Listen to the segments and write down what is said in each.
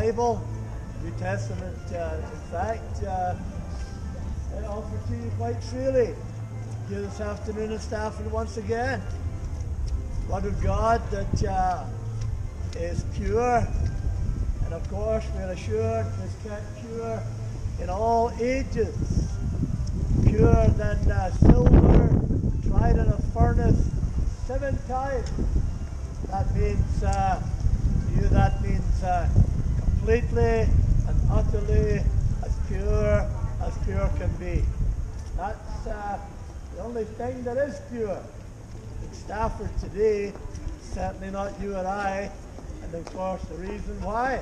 Bible, New Testament, uh, in fact, uh, I offer to you quite freely here this afternoon in Stafford once again. Word of God that uh, is pure, and of course we're assured is kept pure in all ages, purer than uh, silver tried in a furnace seven times. That means, uh, you, that means uh, completely and utterly as pure as pure can be. That's uh, the only thing that is pure. In Stafford today, certainly not you and I, and of course the reason why.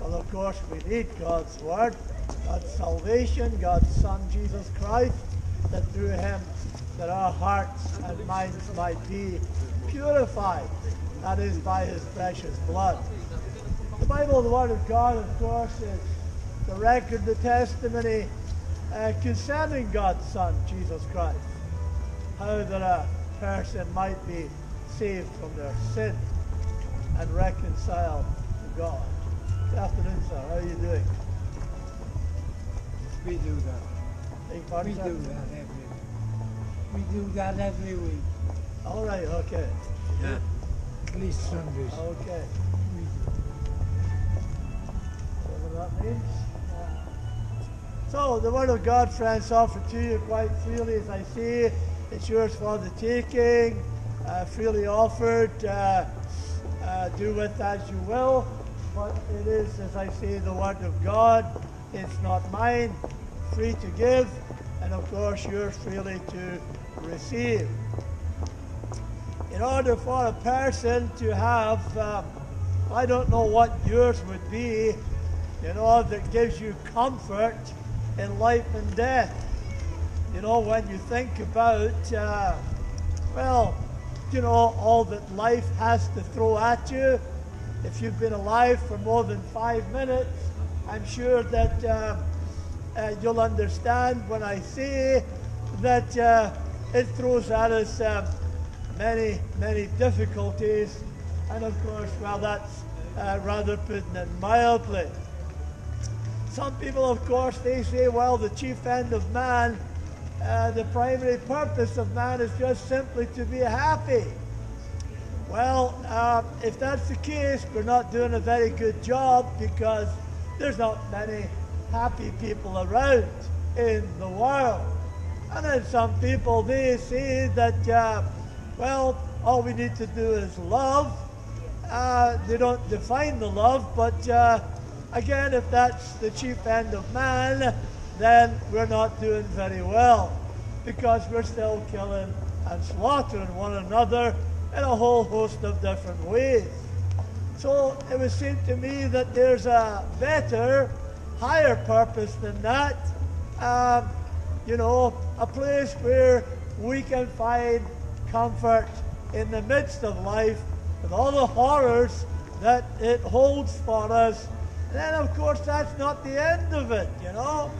Well, of course, we need God's Word, God's salvation, God's Son, Jesus Christ, that through Him that our hearts and minds might be purified. That is by His precious blood. The Bible, the Word of God, of course, is the record, the testimony uh, concerning God's Son, Jesus Christ. How that a person might be saved from their sin and reconciled to God. Good afternoon, sir. How are you doing? We do that. Beg pardon, We sir? do that every We do that every week. All right, okay. Yeah. At least Sundays. Okay. That means. Uh, So, the Word of God, friends, offered to you quite freely, as I say. It's yours for the taking, uh, freely offered. Uh, uh, do with as you will. But it is, as I say, the Word of God. It's not mine, free to give, and of course, yours freely to receive. In order for a person to have, um, I don't know what yours would be, you know, that gives you comfort in life and death. You know, when you think about, uh, well, you know, all that life has to throw at you. If you've been alive for more than five minutes, I'm sure that uh, uh, you'll understand when I say that uh, it throws at us um, many, many difficulties. And of course, well, that's uh, rather putting it mildly. Some people, of course, they say, well, the chief end of man, uh, the primary purpose of man is just simply to be happy. Well, uh, if that's the case, we're not doing a very good job because there's not many happy people around in the world. And then some people, they say that, uh, well, all we need to do is love. Uh, they don't define the love, but uh, again, if that's the chief end of man, then we're not doing very well because we're still killing and slaughtering one another in a whole host of different ways. So it would seem to me that there's a better, higher purpose than that. Um, you know, a place where we can find comfort in the midst of life with all the horrors that it holds for us. And then, of course, that's not the end of it, you know.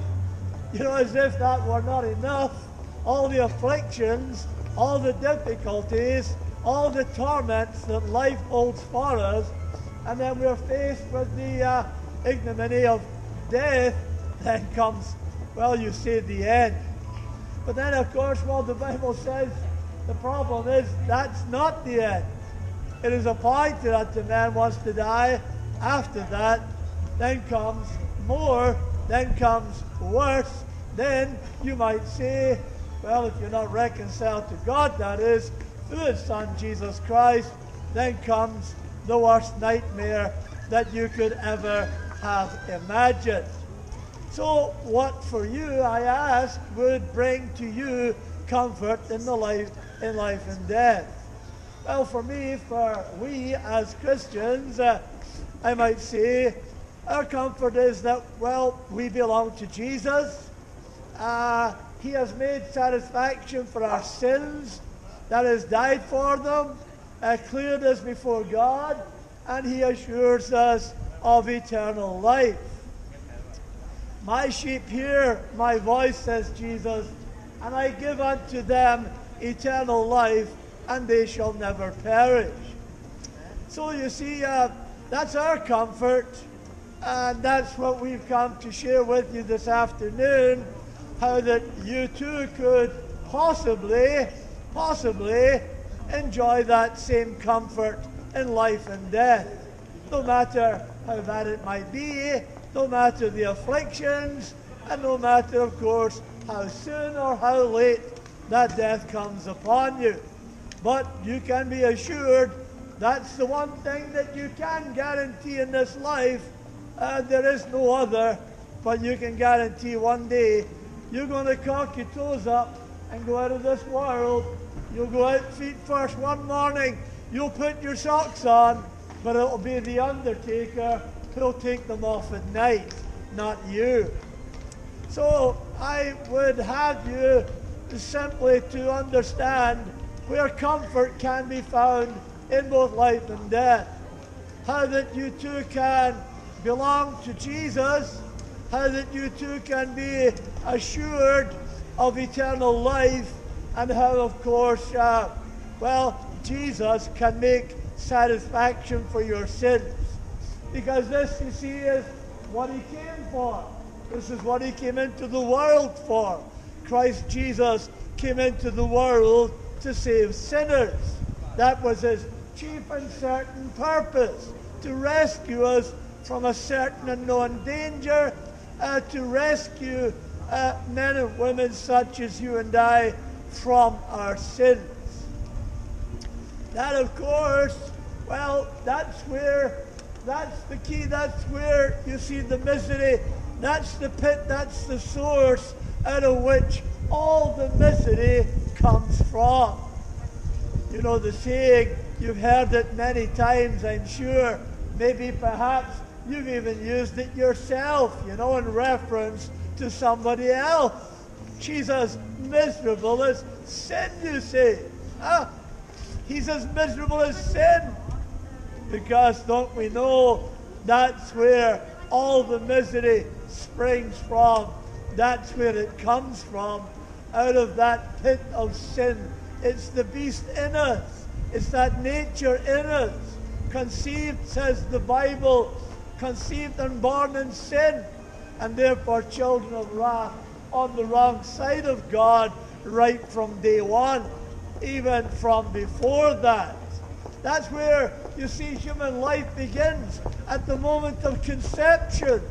You know, as if that were not enough, all the afflictions, all the difficulties, all the torments that life holds for us, and then we're faced with the uh, ignominy of death, then comes, well, you see the end. But then, of course, well, the Bible says the problem is that's not the end. It is appointed that the man wants to die. After that, then comes more, then comes worse. Then you might say, well, if you're not reconciled to God, that is, through His Son Jesus Christ, then comes the worst nightmare that you could ever have imagined. So, what for you, I ask, would bring to you comfort in the life in life and death? Well, for me, for we as Christians, uh, I might say, our comfort is that, well, we belong to Jesus. Uh, he has made satisfaction for our sins, that has died for them, uh, cleared us before God, and He assures us of eternal life. My sheep hear my voice, says Jesus, and I give unto them eternal life, and they shall never perish. So you see, uh, That's our comfort. And that's what we've come to share with you this afternoon. How that you too could possibly, possibly enjoy that same comfort in life and death. No matter how bad it might be, no matter the afflictions, and no matter, of course, how soon or how late that death comes upon you. But you can be assured that's the one thing that you can guarantee in this life. Uh, there is no other, but you can guarantee one day you're going to cock your toes up and go out of this world. You'll go out feet first one morning. You'll put your socks on, but it'll be the undertaker who'll take them off at night, not you. So I would have you simply to understand where comfort can be found in both life and death. How that you too can belong to Jesus, how that you too can be assured of eternal life, and how, of course, uh, well, Jesus can make satisfaction for your sins. Because this, you see, is what he came for. This is what he came into the world for. Christ Jesus came into the world to save sinners. That was his chief and certain purpose to rescue us from a certain unknown danger, uh, to rescue uh, men and women such as you and I from our sins. That, of course, well, that's where, that's the key, that's where you see the misery, that's the pit, that's the source out of which all the misery comes from. You know the saying, you've heard it many times, I'm sure. Maybe perhaps you've even used it yourself, you know, in reference to somebody else. She's as miserable as sin, you see. Ah, he's as miserable as sin. Because don't we know that's where all the misery springs from. That's where it comes from. Out of that pit of sin it's the beast in us. It's that nature in us. Conceived, says the Bible, conceived and born in sin, and therefore children of wrath on the wrong side of God right from day one, even from before that. That's where you see human life begins at the moment of conception.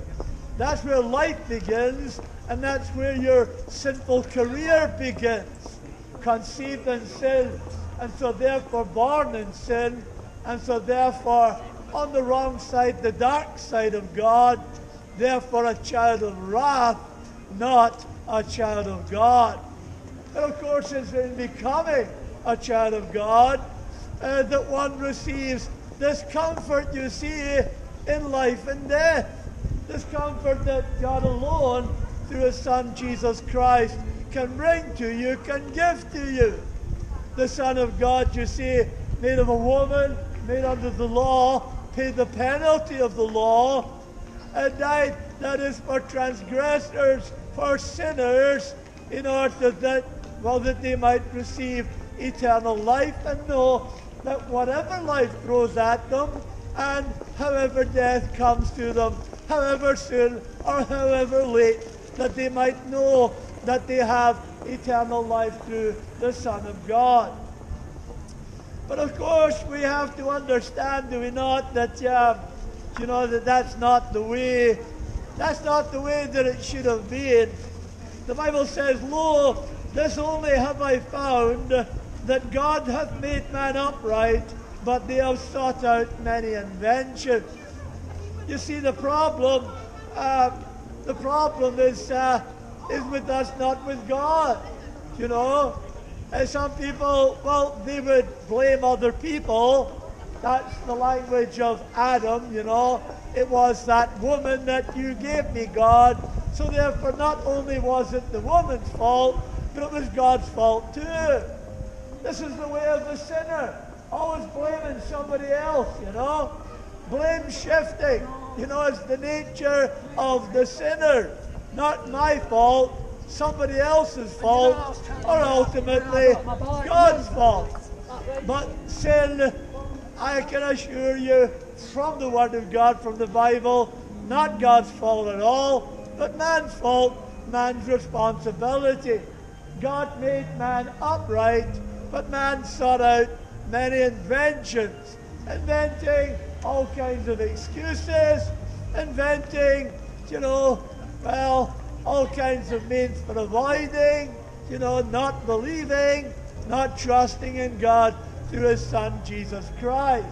That's where life begins, and that's where your sinful career begins conceived in sin, and so therefore born in sin, and so therefore on the wrong side, the dark side of God, therefore a child of wrath, not a child of God. And of course, it's in becoming a child of God uh, that one receives this comfort you see in life and death. This comfort that God alone, through His Son Jesus Christ, can bring to you, can give to you. The Son of God, you see, made of a woman, made under the law, paid the penalty of the law, and died, that is, for transgressors, for sinners, in order that, well, that they might receive eternal life and know that whatever life throws at them, and however death comes to them, however soon or however late, that they might know that they have eternal life through the Son of God. But of course, we have to understand, do we not, that uh, you know that that's not the way. That's not the way that it should have been. The Bible says, "Lo, this only have I found that God hath made man upright, but they have sought out many inventions." You see, the problem, uh, the problem is uh, is with us, not with God. You know? And some people, well, they would blame other people. That's the language of Adam, you know. It was that woman that you gave me, God. So therefore, not only was it the woman's fault, but it was God's fault too. This is the way of the sinner. Always blaming somebody else, you know. Blame shifting, you know, it's the nature of the sinner not my fault, somebody else's fault, or ultimately God's fault. But sin, I can assure you, from the Word of God, from the Bible. Not God's fault at all, but man's fault, man's responsibility. God made man upright, but man sought out many inventions, inventing all kinds of excuses, inventing, you know, well, all kinds of means for avoiding, you know, not believing, not trusting in God through his Son Jesus Christ,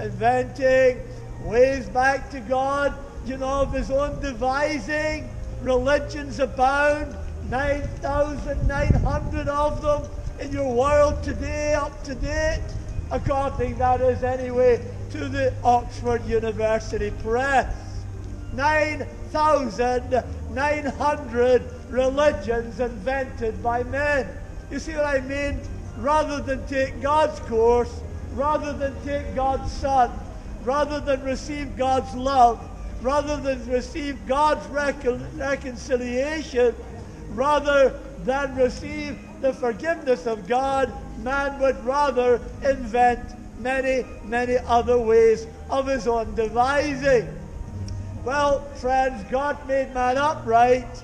inventing ways back to God, you know, of his own devising. Religions abound, 9,900 of them in your world today, up to date, according, that is anyway, to the Oxford University Press. 9,900 religions invented by men. You see what I mean? Rather than take God's course, rather than take God's Son, rather than receive God's love, rather than receive God's recon- reconciliation, rather than receive the forgiveness of God, man would rather invent many, many other ways of his own devising. Well, friends, God made man upright,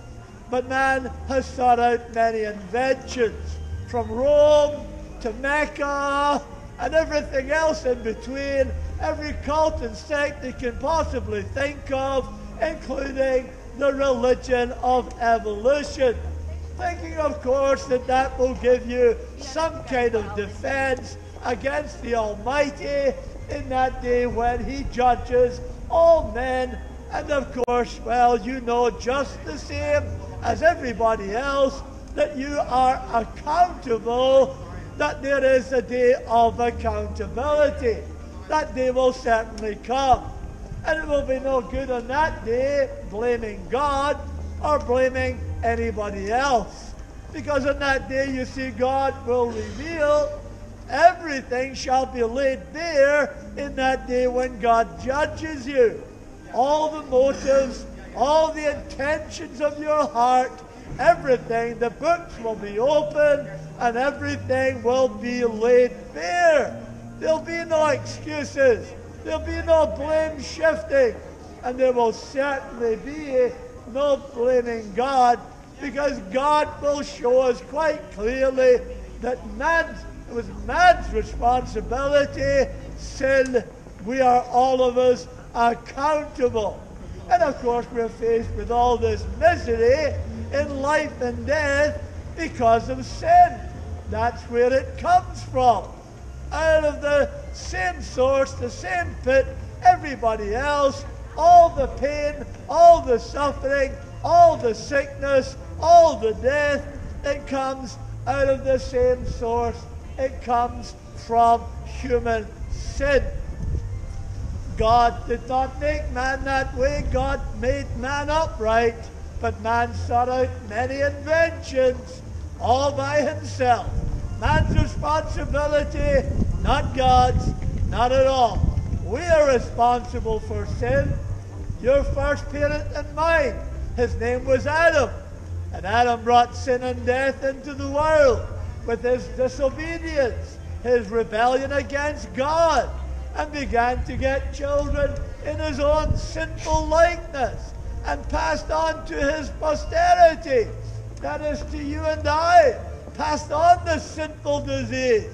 but man has sought out many inventions, from Rome to Mecca and everything else in between, every cult and sect you can possibly think of, including the religion of evolution. Thinking, of course, that that will give you some kind of defense against the Almighty in that day when He judges all men. And of course, well, you know just the same as everybody else that you are accountable, that there is a day of accountability. That day will certainly come. And it will be no good on that day blaming God or blaming anybody else. Because on that day, you see, God will reveal everything shall be laid bare in that day when God judges you. All the motives, all the intentions of your heart, everything, the books will be open and everything will be laid bare. There'll be no excuses. There'll be no blame shifting. And there will certainly be no blaming God because God will show us quite clearly that man's, it was man's responsibility. Sin, we are all of us accountable. And of course, we're faced with all this misery in life and death because of sin. That's where it comes from. Out of the same source, the same pit, everybody else, all the pain, all the suffering, all the sickness, all the death, it comes out of the same source. It comes from human sin. God did not make man that way. God made man upright, but man sought out many inventions all by himself. Man's responsibility, not God's, not at all. We are responsible for sin. Your first parent and mine, his name was Adam. And Adam brought sin and death into the world with his disobedience, his rebellion against God, and began to get children in his own sinful likeness and passed on to his posterity. That is to you and I, passed on the sinful disease.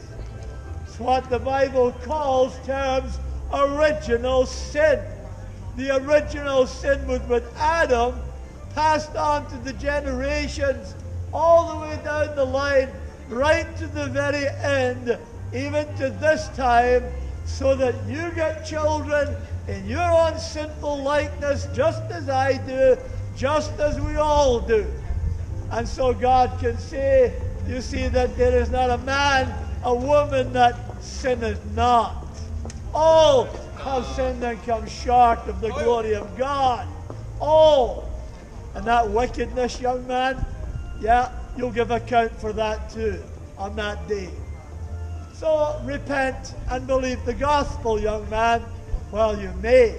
It's what the Bible calls terms original sin. The original sin was with Adam, passed on to the generations, all the way down the line, right to the very end, even to this time, so that you get children in your own sinful likeness, just as I do, just as we all do. And so God can say, you see, that there is not a man, a woman that sinneth not. All have sinned and come short of the glory of God. All. And that wickedness, young man, yeah, you'll give account for that too on that day. So repent and believe the gospel, young man, while you may.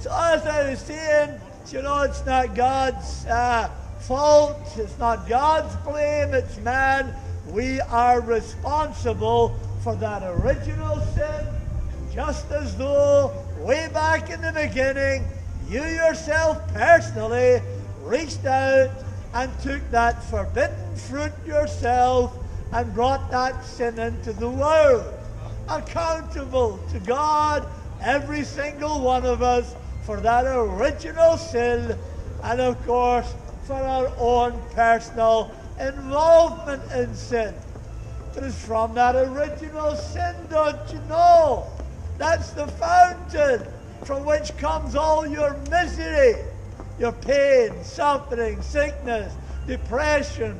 So as I was saying, you know, it's not God's uh, fault, it's not God's blame, it's man. We are responsible for that original sin just as though way back in the beginning, you yourself personally reached out and took that forbidden fruit yourself and brought that sin into the world. Accountable to God, every single one of us, for that original sin, and of course, for our own personal involvement in sin. But it's from that original sin, don't you know? That's the fountain from which comes all your misery, your pain, suffering, sickness, depression,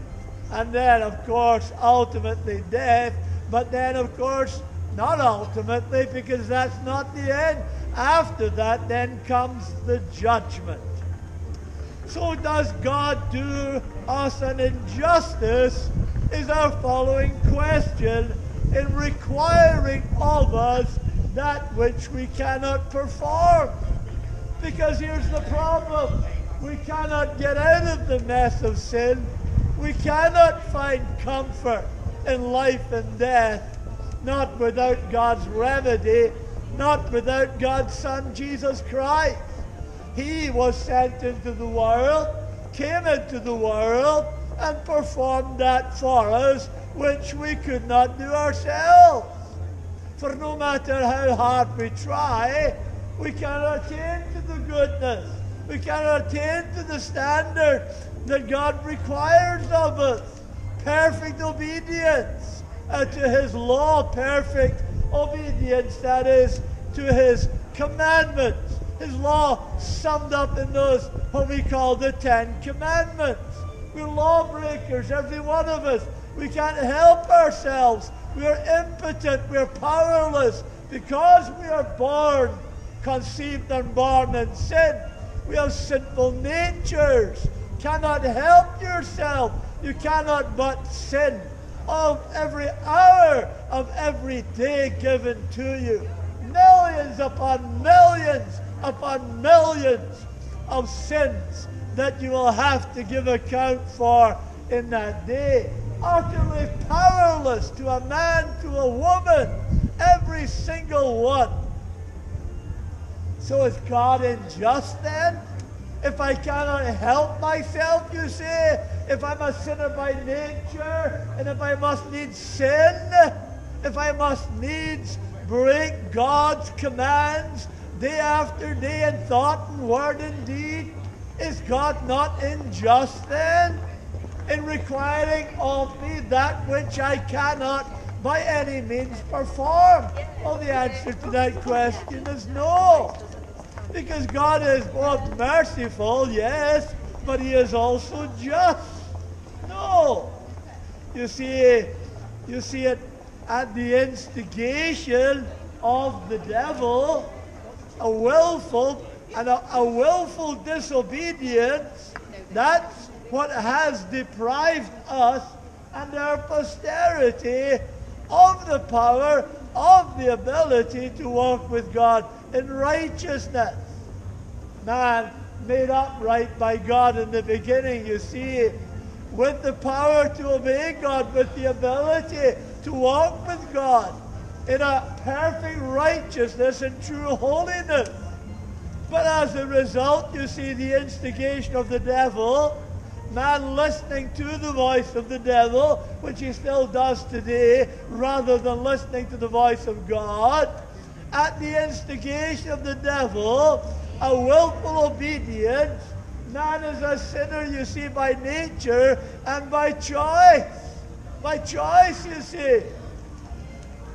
and then, of course, ultimately death. But then, of course, not ultimately, because that's not the end. After that, then comes the judgment. So, does God do us an injustice? Is our following question in requiring of us that which we cannot perform. Because here's the problem we cannot get out of the mess of sin, we cannot find comfort in life and death, not without God's remedy, not without God's Son Jesus Christ. He was sent into the world, came into the world, and performed that for us which we could not do ourselves. For no matter how hard we try, we cannot attain to the goodness. We cannot attain to the standard that God requires of us. Perfect obedience uh, to His law, perfect obedience, that is, to His commandments. His law summed up in those what we call the Ten Commandments. We're lawbreakers, every one of us. We can't help ourselves. We are impotent. We are powerless because we are born, conceived and born in sin. We have sinful natures. Cannot help yourself. You cannot but sin of every hour of every day given to you. Millions upon millions upon millions of sins that you will have to give account for in that day utterly powerless to a man, to a woman, every single one. So is God unjust then? If I cannot help myself, you say, if I'm a sinner by nature, and if I must needs sin, if I must needs break God's commands day after day in thought and word and deed, is God not unjust then? in requiring of me that which I cannot by any means perform? Well, the answer to that question is no. Because God is both merciful, yes, but He is also just. No. You see, you see it at the instigation of the devil, a willful and a, a willful disobedience. That's what has deprived us and our posterity of the power, of the ability to walk with God in righteousness. Man made upright by God in the beginning, you see, with the power to obey God, with the ability to walk with God in a perfect righteousness and true holiness. But as a result, you see the instigation of the devil man listening to the voice of the devil, which he still does today, rather than listening to the voice of God, at the instigation of the devil, a willful obedience, man is a sinner, you see, by nature and by choice. By choice, you see.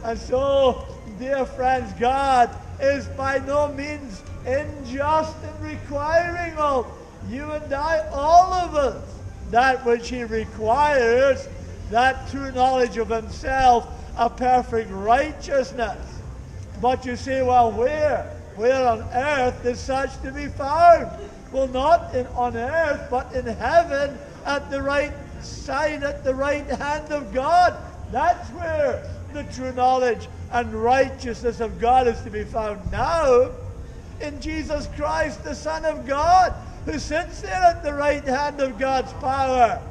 And so, dear friends, God is by no means unjust in requiring of you and I, all of us, that which He requires, that true knowledge of Himself, a perfect righteousness. But you say, well, where? Where on earth is such to be found? Well, not in, on earth, but in heaven at the right side, at the right hand of God. That's where the true knowledge and righteousness of God is to be found now in Jesus Christ, the Son of God who sits there at the right hand of God's power,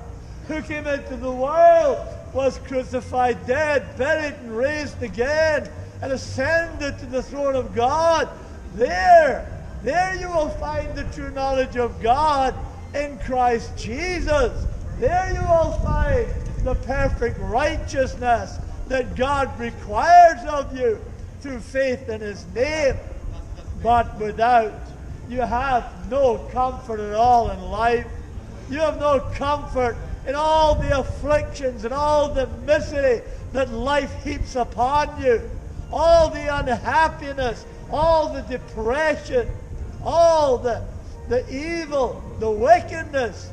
who came into the world, was crucified, dead, buried, and raised again, and ascended to the throne of God. There, there you will find the true knowledge of God in Christ Jesus. There you will find the perfect righteousness that God requires of you through faith in His name. But without, you have no comfort at all in life. You have no comfort in all the afflictions and all the misery that life heaps upon you, all the unhappiness, all the depression, all the, the evil, the wickedness,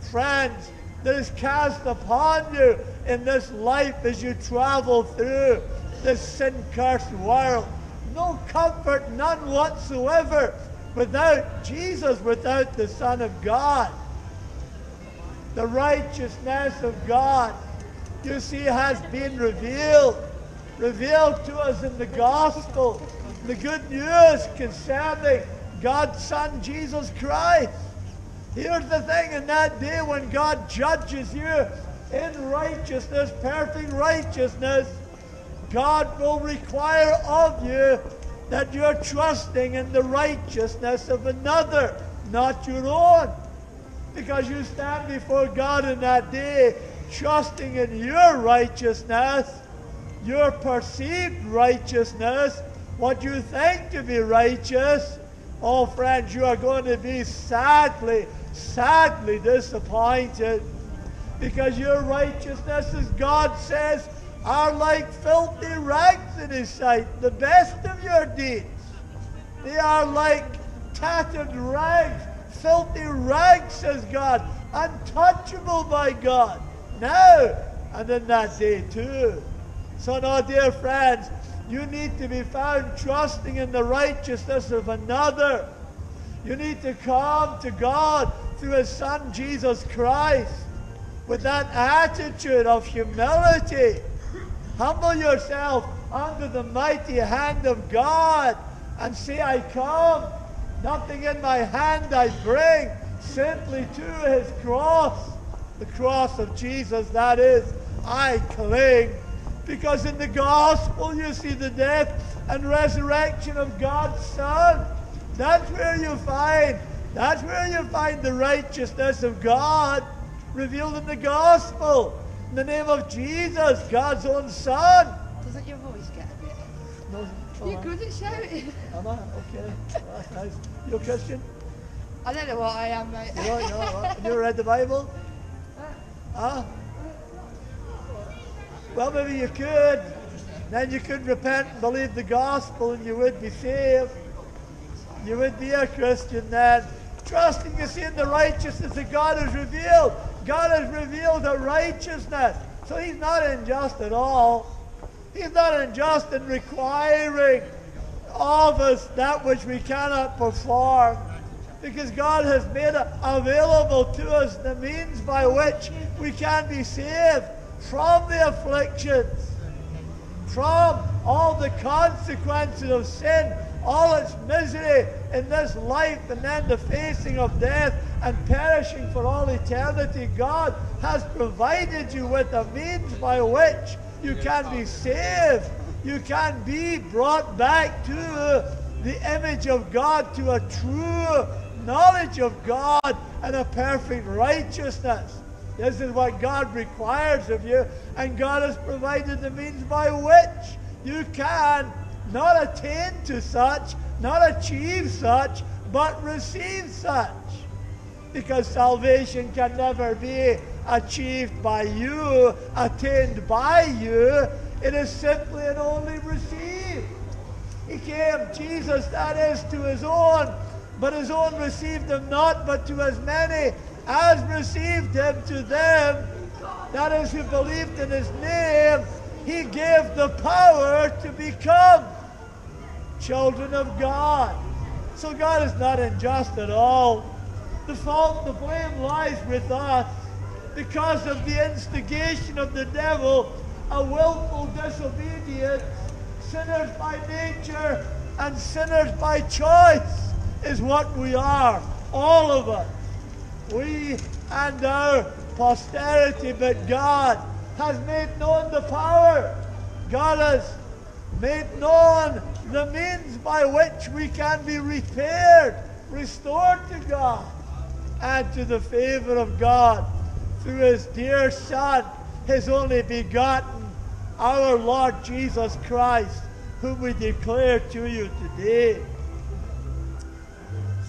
friends, that is cast upon you in this life as you travel through this sin cursed world. No comfort, none whatsoever, without Jesus, without the Son of God. The righteousness of God, you see, has been revealed, revealed to us in the gospel. The good news concerning God's Son, Jesus Christ. Here's the thing in that day when God judges you in righteousness, perfect righteousness, God will require of you that you're trusting in the righteousness of another, not your own. Because you stand before God in that day trusting in your righteousness, your perceived righteousness, what you think to be righteous. Oh, friends, you are going to be sadly, sadly disappointed because your righteousness, as God says, are like filthy rags in His sight, the best of your deeds. They are like tattered rags, filthy rags, says God, untouchable by God, now and in that day too. So now, dear friends, you need to be found trusting in the righteousness of another. You need to come to God through His Son, Jesus Christ, with that attitude of humility Humble yourself under the mighty hand of God and say, I come. Nothing in my hand I bring, simply to his cross. The cross of Jesus, that is, I cling. Because in the gospel you see the death and resurrection of God's Son. That's where you find, that's where you find the righteousness of God revealed in the gospel. In the name of Jesus, God's own Son. Doesn't your voice get a bit? No, You're good at shouting. Am I? Okay. That's nice. You a Christian? I don't know what I am, mate. You don't know? Have you ever read the Bible? Huh? Well, maybe you could. Then you could repent and believe the gospel and you would be saved. You would be a Christian then. Trusting you see in the righteousness that God has revealed. God has revealed a righteousness. So he's not unjust at all. He's not unjust in requiring of us that which we cannot perform. Because God has made available to us the means by which we can be saved from the afflictions, from all the consequences of sin, all its misery in this life, and then the facing of death and perishing for all eternity. God has provided you with a means by which you can be saved. You can be brought back to the image of God, to a true knowledge of God and a perfect righteousness. This is what God requires of you, and God has provided the means by which you can not attain to such, not achieve such, but receive such. Because salvation can never be achieved by you, attained by you. It is simply and only received. He came, Jesus, that is, to his own, but his own received him not, but to as many as received him, to them, that is, who believed in his name, he gave the power to become children of God. So God is not unjust at all. The fault, the blame lies with us because of the instigation of the devil, a willful disobedience, sinners by nature and sinners by choice is what we are, all of us. We and our posterity, but God has made known the power. God has made known the means by which we can be repaired, restored to God, and to the favor of God through his dear Son, his only begotten, our Lord Jesus Christ, whom we declare to you today.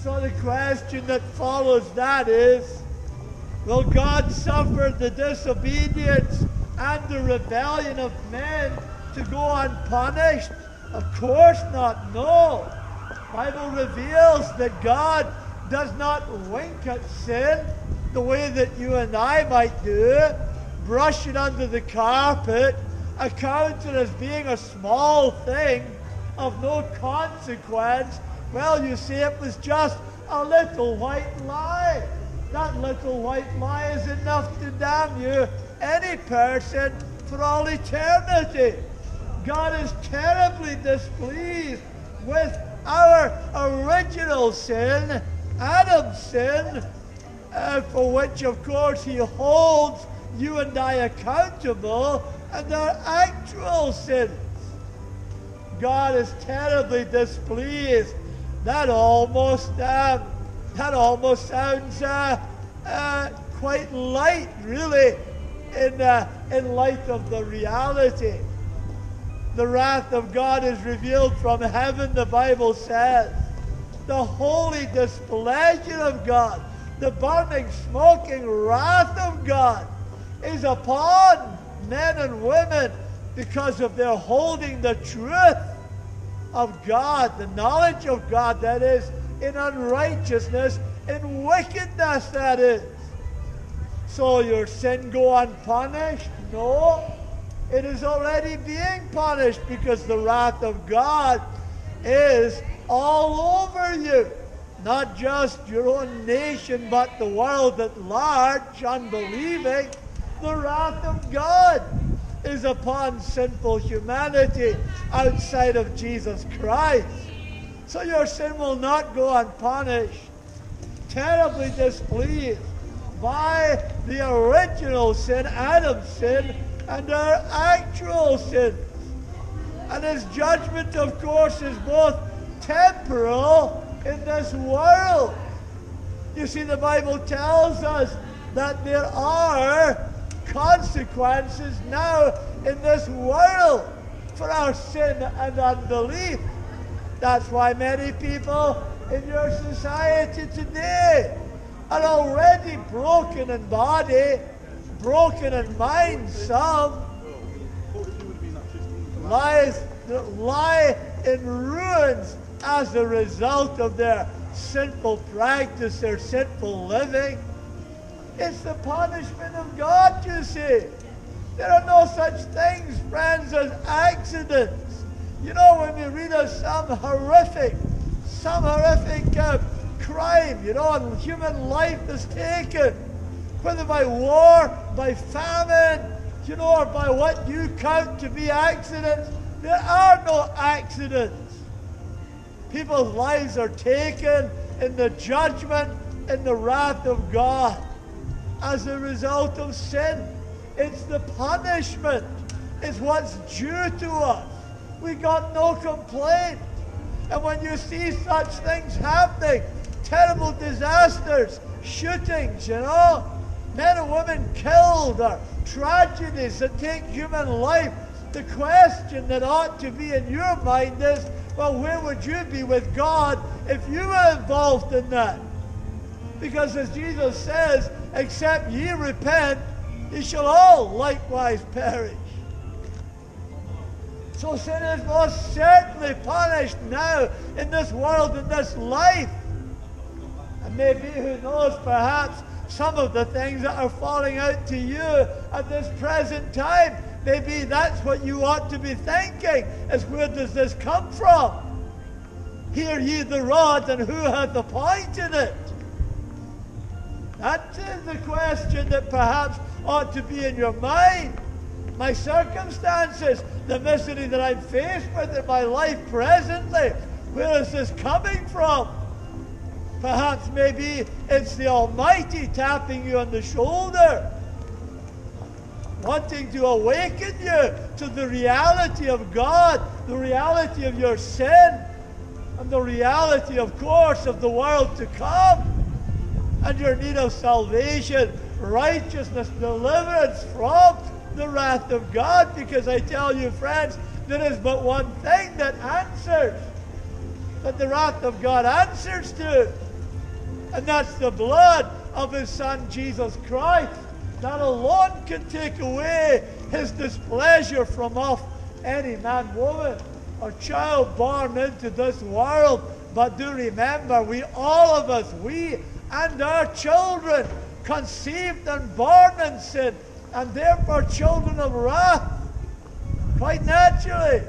So the question that follows that is, will God suffer the disobedience and the rebellion of men to go unpunished? Of course not, no. Bible reveals that God does not wink at sin the way that you and I might do, brush it under the carpet, account it as being a small thing of no consequence. Well, you see, it was just a little white lie. That little white lie is enough to damn you, any person, for all eternity. God is terribly displeased with our original sin, Adam's sin, uh, for which, of course, he holds you and I accountable, and our actual sins. God is terribly displeased. That almost, uh, that almost sounds uh, uh, quite light, really, in, uh, in light of the reality. The wrath of God is revealed from heaven, the Bible says. The holy displeasure of God, the burning, smoking wrath of God is upon men and women because of their holding the truth of God, the knowledge of God, that is, in unrighteousness, in wickedness, that is. So your sin go unpunished? No. It is already being punished because the wrath of God is all over you. Not just your own nation, but the world at large, unbelieving. The wrath of God is upon sinful humanity outside of Jesus Christ. So your sin will not go unpunished. Terribly displeased by the original sin, Adam's sin, and our actual sins. And his judgment, of course, is both temporal in this world. You see, the Bible tells us that there are consequences now in this world for our sin and unbelief. That's why many people in your society today are already broken in body, broken in mind, some lies lie in ruins as a result of their sinful practice, their sinful living. It's the punishment of God, you see. There are no such things, friends, as accidents. You know, when we read of some horrific, some horrific uh, crime, you know, and human life is taken, whether by war, by famine, you know, or by what you count to be accidents, there are no accidents. People's lives are taken in the judgment, in the wrath of God as a result of sin. It's the punishment. It's what's due to us. We got no complaint. And when you see such things happening, terrible disasters, shootings, you know, men and women killed, or tragedies that take human life, the question that ought to be in your mind is, well, where would you be with God if you were involved in that? Because as Jesus says, except ye repent, ye shall all likewise perish. So sin is most certainly punished now in this world, in this life. And maybe, who knows, perhaps some of the things that are falling out to you at this present time, maybe that's what you ought to be thinking, is where does this come from? Hear ye the rod, and who hath appointed it? That is the question that perhaps ought to be in your mind. My circumstances, the misery that I'm faced with in my life presently, where is this coming from? Perhaps maybe it's the Almighty tapping you on the shoulder, wanting to awaken you to the reality of God, the reality of your sin and the reality, of course, of the world to come and your need of salvation, righteousness, deliverance from the wrath of God. Because I tell you, friends, there is but one thing that answers, that the wrath of God answers to, and that's the blood of His Son Jesus Christ. That alone can take away His displeasure from off any man, woman, or child born into this world. But do remember, we all of us, we and our children, conceived and born in sin, and therefore children of wrath, quite naturally.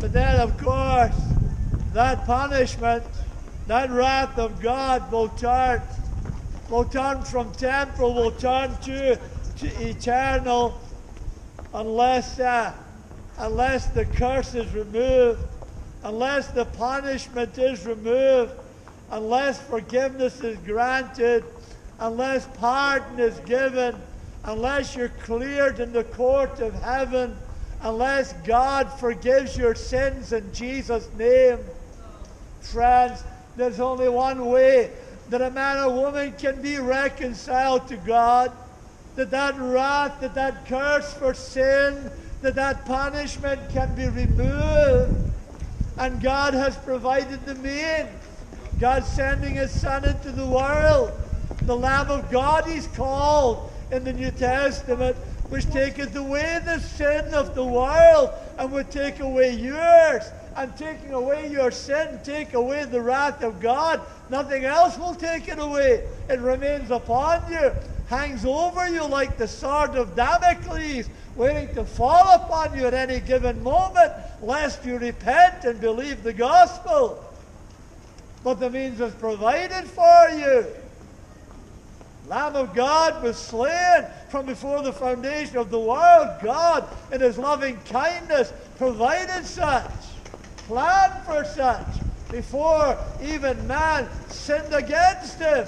But then, of course, that punishment, that wrath of God will turn, will turn from temporal, will turn to, to eternal, unless, uh, unless the curse is removed, unless the punishment is removed unless forgiveness is granted, unless pardon is given, unless you're cleared in the court of heaven, unless God forgives your sins in Jesus' name. Friends, there's only one way that a man or woman can be reconciled to God, that that wrath, that that curse for sin, that that punishment can be removed. And God has provided the means. God sending his son into the world. The Lamb of God he's called in the New Testament, which taketh away the sin of the world and would take away yours. And taking away your sin, take away the wrath of God. Nothing else will take it away. It remains upon you, hangs over you like the sword of Damocles, waiting to fall upon you at any given moment, lest you repent and believe the gospel but the means was provided for you. Lamb of God was slain from before the foundation of the world. God, in His loving kindness, provided such, planned for such, before even man sinned against Him.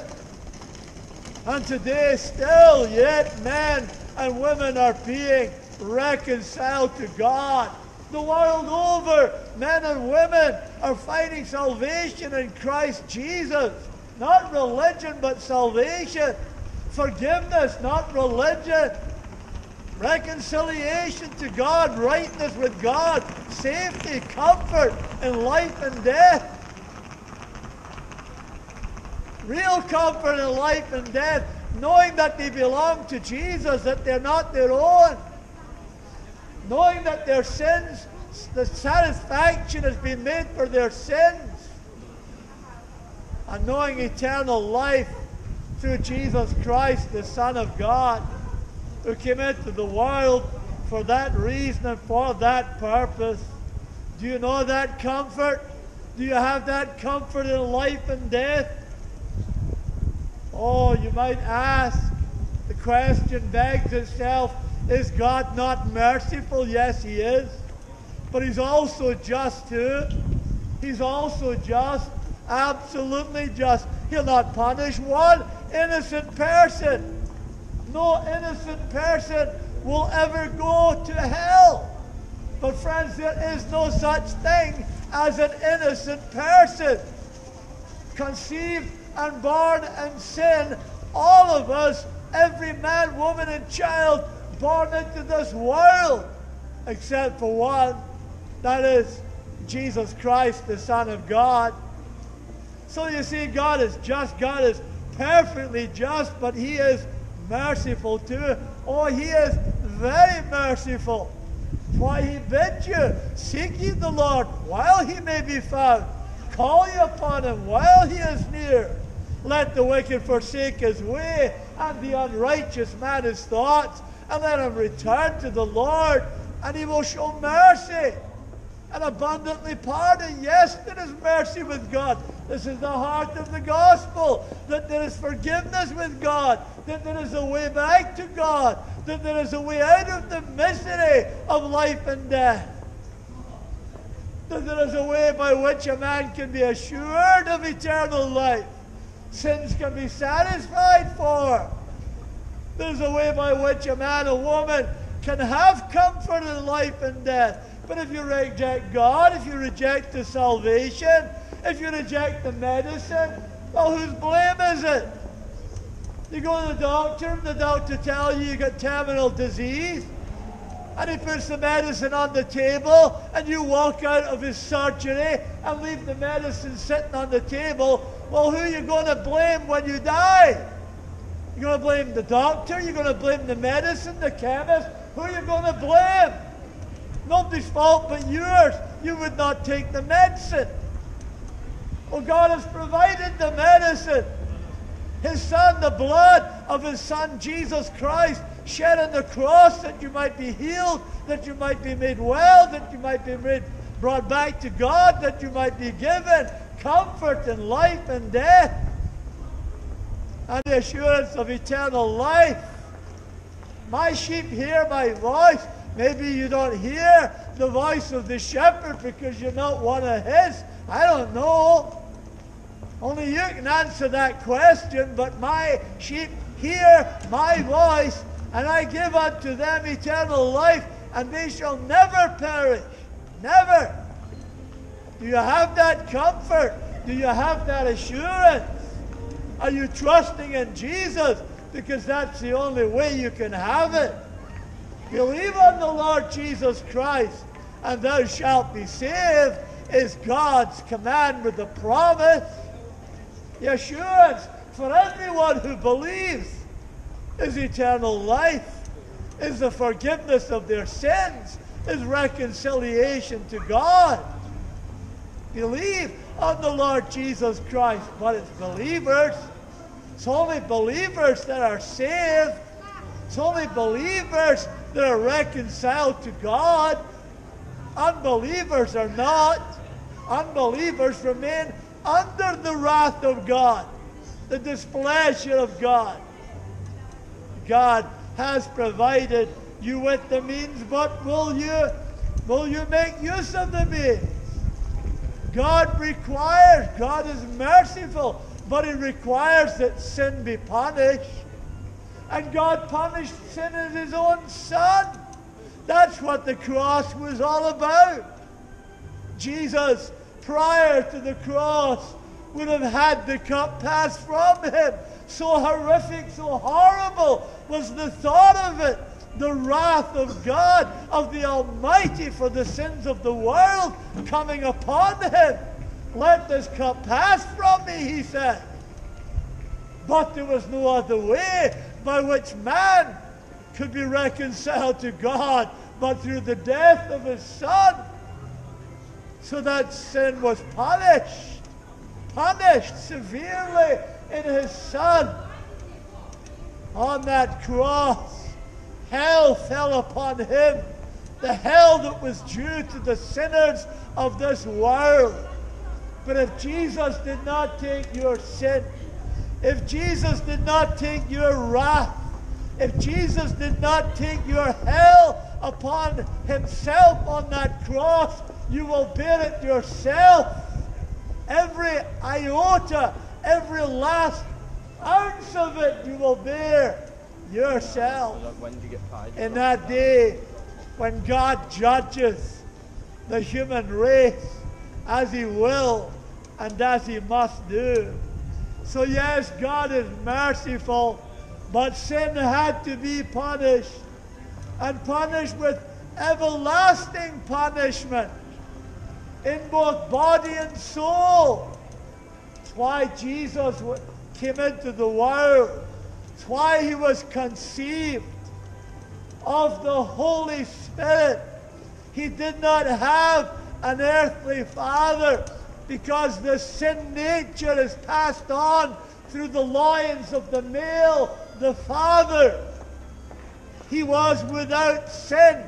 And today, still, yet men and women are being reconciled to God the world over, men and women are finding salvation in Christ Jesus. Not religion, but salvation. Forgiveness, not religion. Reconciliation to God, rightness with God, safety, comfort in life and death. Real comfort in life and death, knowing that they belong to Jesus, that they're not their own knowing that their sins, the satisfaction has been made for their sins, and knowing eternal life through Jesus Christ, the Son of God, who came into the world for that reason and for that purpose. Do you know that comfort? Do you have that comfort in life and death? Oh, you might ask. The question begs itself is God not merciful? Yes, He is. But He's also just too. He's also just, absolutely just. He'll not punish one innocent person. No innocent person will ever go to hell. But, friends, there is no such thing as an innocent person. Conceived and born in sin, all of us, every man, woman, and child, born into this world except for one that is Jesus Christ, the Son of God. So you see, God is just, God is perfectly just, but He is merciful too. Oh, He is very merciful. Why He bids you seek ye the Lord while He may be found. Call ye upon Him while He is near. Let the wicked forsake his way, and the unrighteous man his thoughts and let him return to the Lord, and he will show mercy and abundantly pardon. Yes, there is mercy with God. This is the heart of the gospel that there is forgiveness with God, that there is a way back to God, that there is a way out of the misery of life and death. That there is a way by which a man can be assured of eternal life. Sins can be satisfied for. There's a way by which a man or woman can have comfort in life and death But if you reject God, if you reject the salvation, if you reject the medicine, well, whose blame is it? You go to the doctor, and the doctor tells you you've got terminal disease, and he puts the medicine on the table, and you walk out of his surgery and leave the medicine sitting on the table. Well, who are you going to blame when you die? You're going to blame the doctor? You're going to blame the medicine, the chemist? Who are you going to blame? Nobody's fault but yours. You would not take the medicine. Well, God has provided the medicine. His Son, the blood of His Son, Jesus Christ, shed on the cross that you might be healed, that you might be made well, that you might be made, brought back to God, that you might be given comfort in life and death, and the assurance of eternal life. My sheep hear my voice. Maybe you don't hear the voice of the shepherd because you're not one of his. I don't know. Only you can answer that question, but my sheep hear my voice, and I give unto them eternal life, and they shall never perish. Never. Do you have that comfort? Do you have that assurance? Are you trusting in Jesus? Because that's the only way you can have it. Believe on the Lord Jesus Christ, and thou shalt be saved, is God's command with the promise. The assurance for everyone who believes is eternal life, is the forgiveness of their sins, is reconciliation to God. Believe on the Lord Jesus Christ, but it's believers. It's only believers that are saved. It's only believers that are reconciled to God. Unbelievers are not. Unbelievers remain under the wrath of God, the displeasure of God. God has provided you with the means, but will you will you make use of the means? God requires, God is merciful, but He requires that sin be punished. And God punished sin in His own Son. That's what the cross was all about. Jesus, prior to the cross, would have had the cup passed from Him. So horrific, so horrible was the thought of it. The wrath of God, of the Almighty for the sins of the world coming upon Him. Let this cup pass from me, He said. But there was no other way by which man could be reconciled to God but through the death of his son. So that sin was punished, punished severely in his son. On that cross, hell fell upon him, the hell that was due to the sinners of this world. But if Jesus did not take your sin, if Jesus did not take your wrath, if Jesus did not take your hell upon himself on that cross, you will bear it yourself. Every iota, every last ounce of it, you will bear yourself. In that day, when God judges the human race as he will and as he must do. So, yes, God is merciful, but sin had to be punished and punished with everlasting punishment in both body and soul. It's why Jesus came into the world. It's why he was conceived of the Holy Spirit. He did not have an earthly father because the sin nature is passed on through the loins of the male, the father. He was without sin.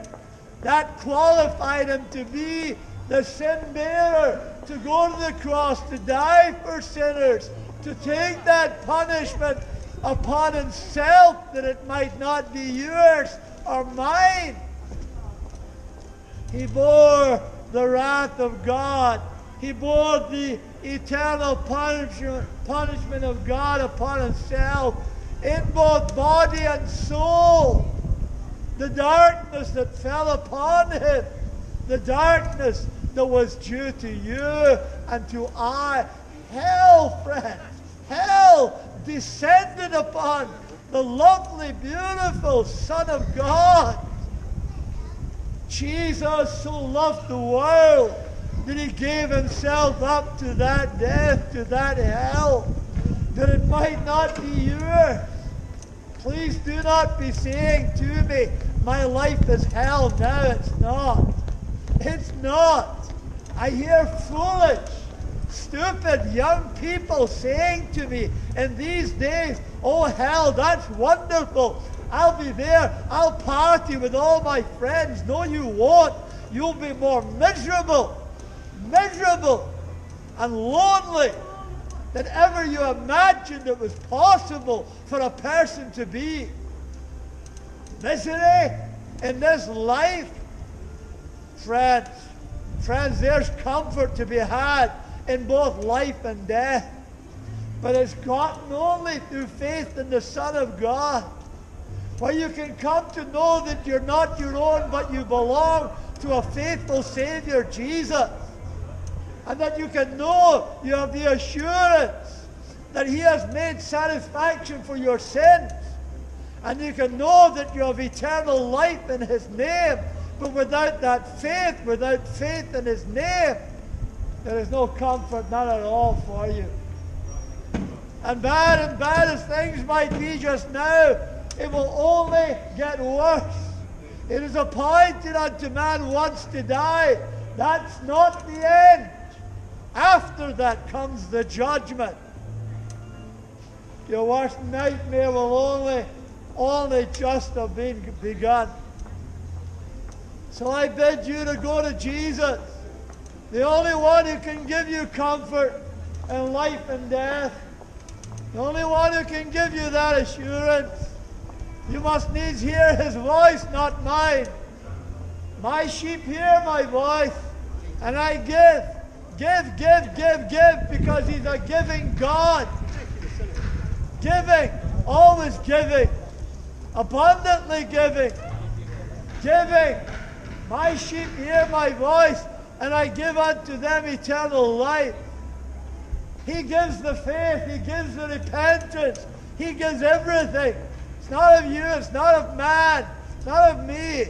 That qualified him to be the sin bearer, to go to the cross, to die for sinners, to take that punishment upon himself that it might not be yours or mine. He bore the wrath of God. He bore the eternal punishment, punishment of God upon himself in both body and soul. The darkness that fell upon him, the darkness that was due to you and to I. Hell, friends, hell descended upon the lovely, beautiful Son of God. Jesus so loved the world that he gave himself up to that death, to that hell, that it might not be yours. Please do not be saying to me, my life is hell. No, it's not. It's not. I hear foolish, stupid young people saying to me in these days, oh hell, that's wonderful. I'll be there. I'll party with all my friends. No, you won't. You'll be more miserable, miserable, and lonely than ever you imagined it was possible for a person to be. Misery in this life, friends, friends, there's comfort to be had in both life and death. But it's gotten only through faith in the Son of God where you can come to know that you're not your own, but you belong to a faithful Savior, Jesus. And that you can know you have the assurance that He has made satisfaction for your sins. And you can know that you have eternal life in His name. But without that faith, without faith in His name, there is no comfort, not at all for you. And bad and bad as things might be just now, it will only get worse. It is appointed unto man once to die. That's not the end. After that comes the judgment. Your worst nightmare will only, only just have been begun. So I bid you to go to Jesus, the only one who can give you comfort in life and death, the only one who can give you that assurance. Must needs hear his voice, not mine. My sheep hear my voice, and I give, give, give, give, give, because he's a giving God. Giving, always giving, abundantly giving, giving. My sheep hear my voice, and I give unto them eternal life. He gives the faith, He gives the repentance, He gives everything. It's not of you, it's not of man, it's not of me.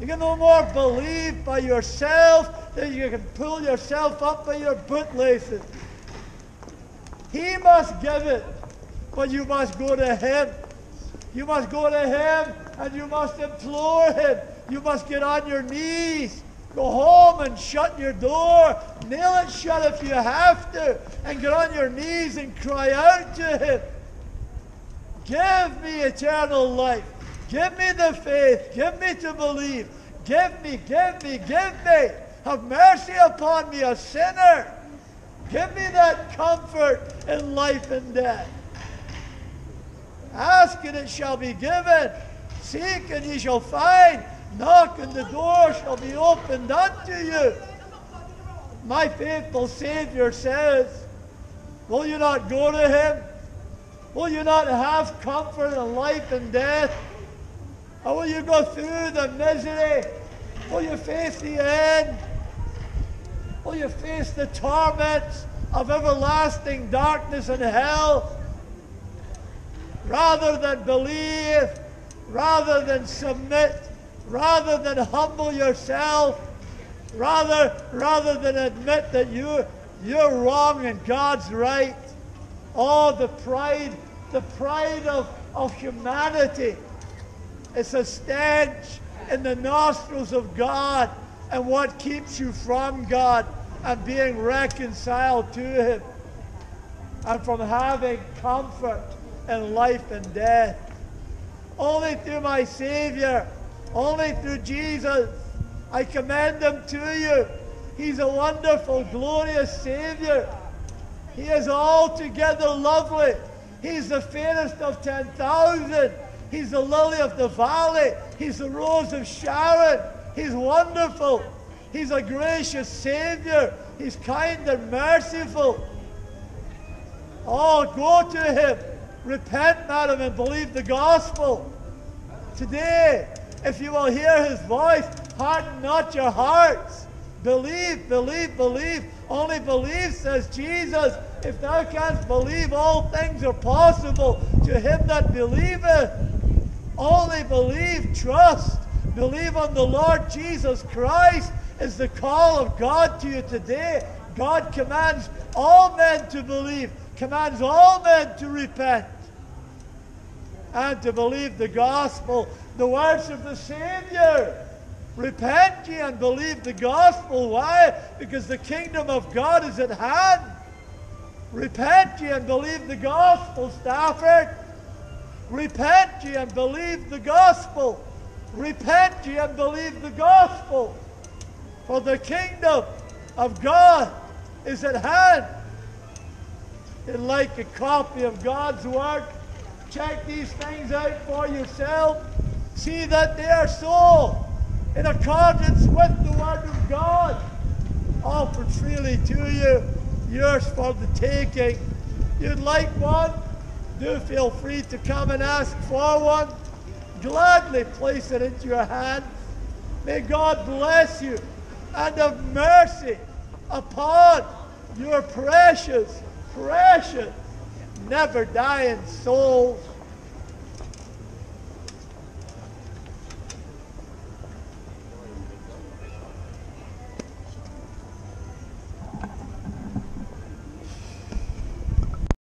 You can no more believe by yourself than you can pull yourself up by your bootlaces. He must give it, but you must go to Him. You must go to Him and you must implore Him. You must get on your knees. Go home and shut your door. Nail it shut if you have to. And get on your knees and cry out to Him. Give me eternal life. Give me the faith. Give me to believe. Give me, give me, give me. Have mercy upon me, a sinner. Give me that comfort in life and death. Ask and it shall be given. Seek and ye shall find. Knock and the door shall be opened unto you. My faithful Savior says, Will you not go to him? Will you not have comfort in life and death? Or will you go through the misery? Will you face the end? Will you face the torments of everlasting darkness and hell? Rather than believe, rather than submit, rather than humble yourself, rather, rather than admit that you, you're wrong and God's right. Oh, the pride, the pride of, of humanity. It's a stench in the nostrils of God and what keeps you from God and being reconciled to Him and from having comfort in life and death. Only through my Savior, only through Jesus, I commend Him to you. He's a wonderful, glorious Savior. He is altogether lovely. He's the fairest of 10,000. He's the lily of the valley. He's the rose of Sharon. He's wonderful. He's a gracious Savior. He's kind and merciful. Oh, go to Him. Repent, madam, and believe the gospel. Today, If you will hear his voice, harden not your hearts. Believe, believe, believe. Only believe, says Jesus. If thou canst believe, all things are possible to him that believeth. Only believe, trust. Believe on the Lord Jesus Christ is the call of God to you today. God commands all men to believe, commands all men to repent and to believe the gospel, the words of the Savior. Repent ye and believe the gospel. Why? Because the kingdom of God is at hand. Repent ye and believe the gospel, Stafford. Repent ye and believe the gospel. Repent ye and believe the gospel. For the kingdom of God is at hand. And like a copy of God's word, check these things out for yourself. See that they are so in accordance with the word of God offered freely to you, yours for the taking. You'd like one? Do feel free to come and ask for one. Gladly place it into your hand. May God bless you and have mercy upon your precious, precious, never dying souls.